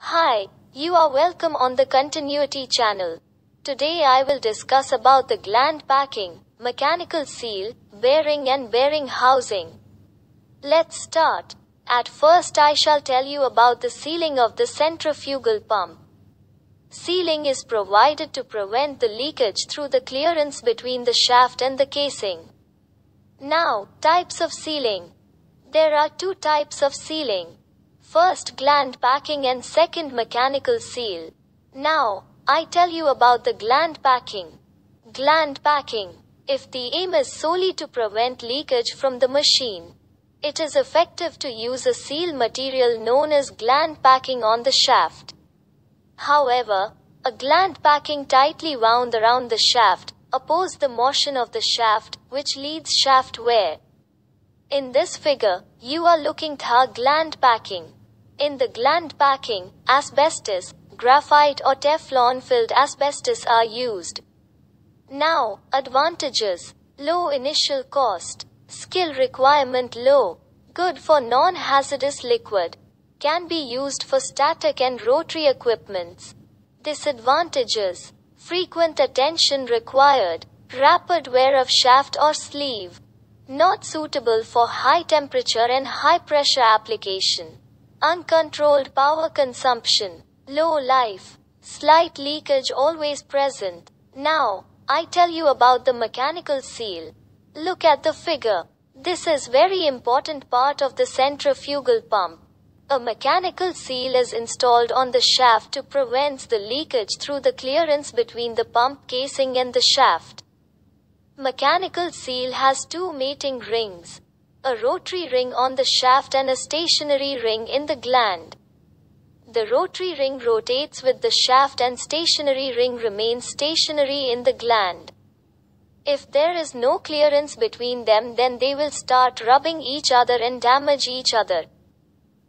Hi, you are welcome on the Continuity channel. Today I will discuss about the gland packing, mechanical seal, bearing and bearing housing. Let's start. At first I shall tell you about the sealing of the centrifugal pump. Sealing is provided to prevent the leakage through the clearance between the shaft and the casing. Now, types of sealing. There are two types of sealing. First gland packing and second mechanical seal. Now, I tell you about the gland packing. Gland packing. If the aim is solely to prevent leakage from the machine, it is effective to use a seal material known as gland packing on the shaft. However, a gland packing tightly wound around the shaft oppose the motion of the shaft, which leads shaft wear. In this figure, you are looking at gland packing. In the gland packing, asbestos, graphite or Teflon filled asbestos are used. Now, advantages. Low initial cost. Skill requirement low. Good for non-hazardous liquid. Can be used for static and rotary equipments. Disadvantages. Frequent attention required. Rapid wear of shaft or sleeve. Not suitable for high temperature and high pressure application. Uncontrolled power consumption. Low life. Slight leakage always present. Now, I tell you about the mechanical seal. Look at the figure. This is very important part of the centrifugal pump. A mechanical seal is installed on the shaft to prevent the leakage through the clearance between the pump casing and the shaft. Mechanical seal has two mating rings a rotary ring on the shaft and a stationary ring in the gland. The rotary ring rotates with the shaft and stationary ring remains stationary in the gland. If there is no clearance between them then they will start rubbing each other and damage each other.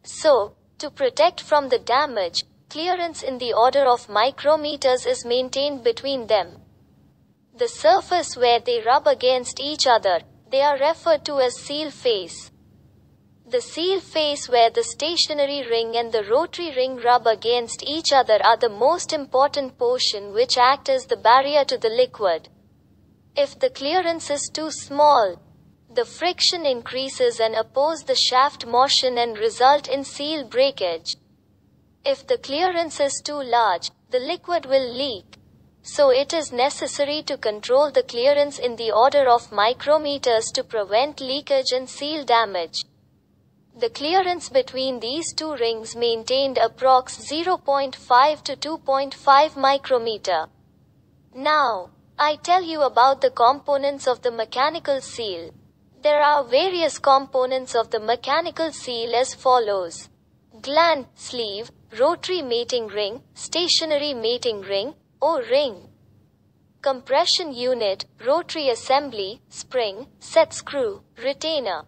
So, to protect from the damage, clearance in the order of micrometers is maintained between them. The surface where they rub against each other, they are referred to as seal face. The seal face where the stationary ring and the rotary ring rub against each other are the most important portion which act as the barrier to the liquid. If the clearance is too small, the friction increases and oppose the shaft motion and result in seal breakage. If the clearance is too large, the liquid will leak. So it is necessary to control the clearance in the order of micrometers to prevent leakage and seal damage. The clearance between these two rings maintained approx 0.5 to 2.5 micrometer. Now, I tell you about the components of the mechanical seal. There are various components of the mechanical seal as follows. Gland, sleeve, rotary mating ring, stationary mating ring, O-ring. Compression unit, rotary assembly, spring, set screw, retainer.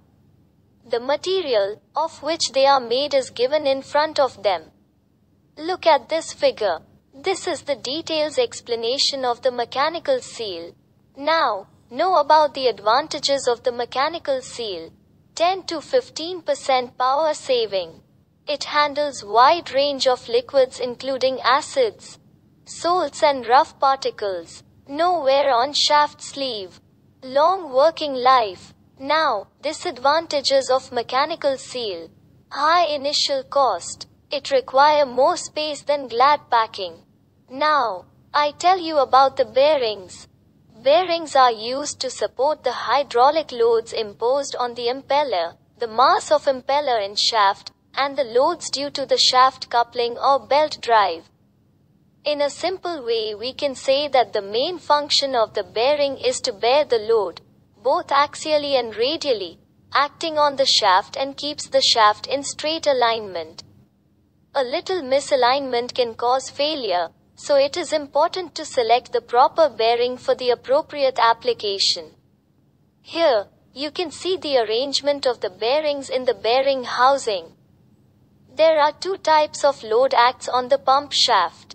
The material, of which they are made is given in front of them. Look at this figure. This is the details explanation of the mechanical seal. Now, know about the advantages of the mechanical seal. 10 to 15% power saving. It handles wide range of liquids including acids, salts and rough particles. No wear on shaft sleeve. Long working life. Now, disadvantages of mechanical seal. High initial cost. It require more space than gland packing. Now, I tell you about the bearings. Bearings are used to support the hydraulic loads imposed on the impeller, the mass of impeller and shaft, and the loads due to the shaft coupling or belt drive. In a simple way we can say that the main function of the bearing is to bear the load, both axially and radially, acting on the shaft and keeps the shaft in straight alignment. A little misalignment can cause failure, so it is important to select the proper bearing for the appropriate application. Here, you can see the arrangement of the bearings in the bearing housing. There are two types of load acts on the pump shaft.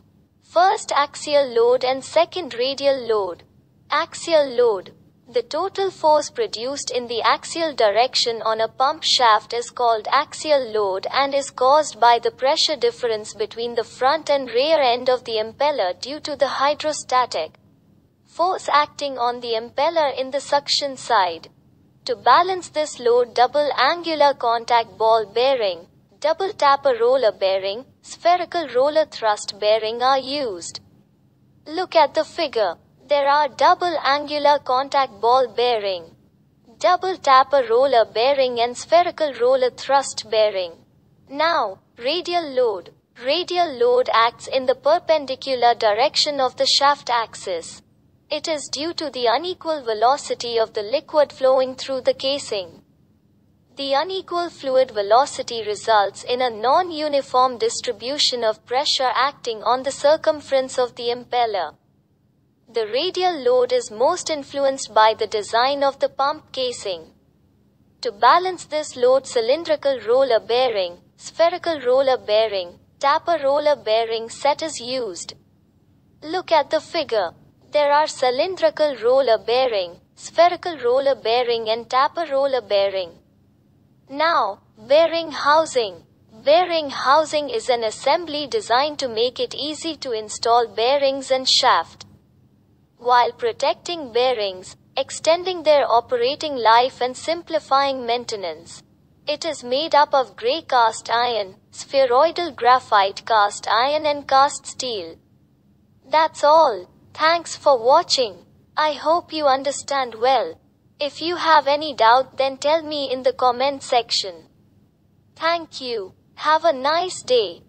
First axial load and second radial load. Axial load. The total force produced in the axial direction on a pump shaft is called axial load and is caused by the pressure difference between the front and rear end of the impeller due to the hydrostatic force acting on the impeller in the suction side. To balance this load double angular contact ball bearing, double taper roller bearing, spherical roller thrust bearing are used. Look at the figure. There are double angular contact ball bearing, double taper roller bearing and spherical roller thrust bearing. Now, radial load. Radial load acts in the perpendicular direction of the shaft axis. It is due to the unequal velocity of the liquid flowing through the casing. The unequal fluid velocity results in a non-uniform distribution of pressure acting on the circumference of the impeller. The radial load is most influenced by the design of the pump casing. To balance this load cylindrical roller bearing, spherical roller bearing, taper roller bearing set is used. Look at the figure. There are cylindrical roller bearing, spherical roller bearing and taper roller bearing. Now, bearing housing. Bearing housing is an assembly designed to make it easy to install bearings and shaft while protecting bearings, extending their operating life and simplifying maintenance. It is made up of gray cast iron, spheroidal graphite cast iron and cast steel. That's all. Thanks for watching. I hope you understand well. If you have any doubt then tell me in the comment section. Thank you. Have a nice day.